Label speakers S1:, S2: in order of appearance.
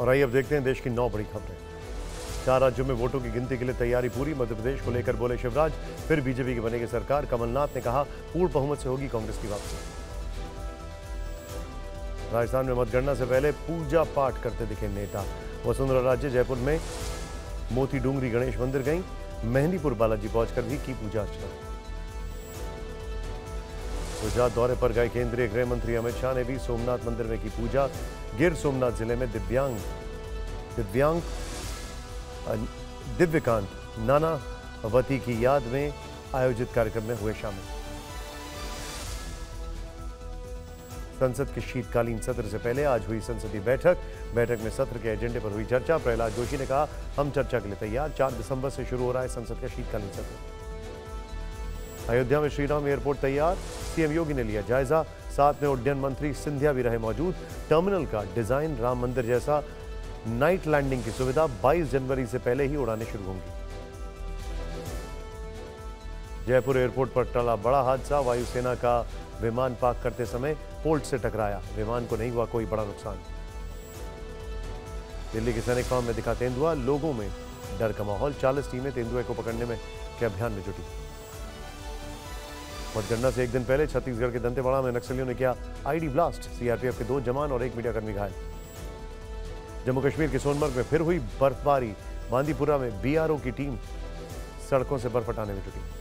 S1: और आइए अब देखते हैं देश की नौ बड़ी खबरें। चार राज्यों में वोटों की गिनती के लिए तैयारी पूरी मध्य प्रदेश को लेकर बोले शिवराज, फिर बीजेपी की बनेगी सरकार। कमलनाथ ने कहा, पूर्ण बहुमत से होगी कांग्रेस की वापसी। राजस्थान में मतगणना से पहले पूजा पाठ करते दिखे नेता। वसुंधरा राज्य जयपुर में मोती डूंगरी गणेश मंदिर गई। मेहंदीपुर बालाजी पहुंचकर भी की पूजा अर्चना। गुजरात दौरे पर गए केंद्रीय गृह मंत्री अमित शाह ने भी सोमनाथ मंदिर में की पूजा। गिर सोमनाथ ज़िले में दिव्यांग दिव्यांग दिव्यकांत नाना वती की याद में आयोजित कार्यक्रम में हुए शामिल। संसद के शीतकालीन सत्र से पहले आज हुई संसदीय बैठक। बैठक में सत्र के एजेंडे पर हुई चर्चा। प्रहलाद जोशी ने कहा, हम चर्चा के लिए तैयार। चार दिसंबर से शुरू हो रहा है संसद का शीतकालीन सत्र। अयोध्या में श्रीराम एयरपोर्ट तैयार। सीएम योगी ने लिया जायजा। साथ में उड्डयन मंत्री सिंधिया भी रहे मौजूद। टर्मिनल का डिज़ाइन राम मंदिर जैसा। नाइट लैंडिंग की सुविधा 22 जनवरी से पहले ही उड़ाने शुरू होंगी। जयपुर एयरपोर्ट पर टला बड़ा हादसा। वायुसेना का विमान पार्क करते समय पोल्ट से टकराया। विमान को नहीं हुआ कोई बड़ा नुकसान। दिल्ली के सैनिक फार्म में दिखा तेंदुआ। लोगों में डर का माहौल। 40 टीमें तेंदुए को पकड़ने में के अभियान में जुटी। मतगणना से एक दिन पहले छत्तीसगढ़ के दंतेवाड़ा में नक्सलियों ने किया आईडी ब्लास्ट। सीआरपीएफ के दो जवान और एक मीडियाकर्मी घायल। जम्मू कश्मीर के सोनमर्ग में फिर हुई बर्फबारी। बांदीपुरा में बीआरओ की टीम सड़कों से बर्फ़ हटाने में जुटी।